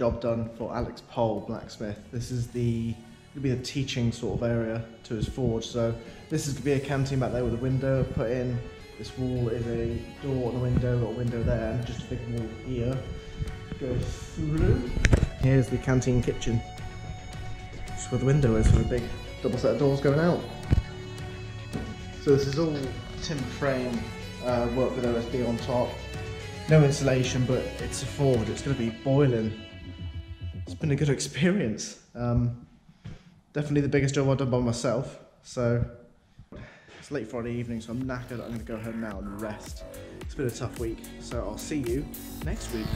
job done for Alex Pole, blacksmith. This is the gonna be the teaching sort of area to his forge. So this is gonna be a canteen back there with a window put in. This wall is a door and a window, got a window there, and just a big wall here. Go through. Here's the canteen kitchen. Just where the window is with a big double set of doors going out. So this is all timber frame uh, work with OSB on top. No insulation, but it's a forge. It's going to be boiling. It's been a good experience. Um, definitely the biggest job I've done by myself. So it's late Friday evening, so I'm knackered. I'm to go home now and rest. It's been a tough week, so I'll see you next week.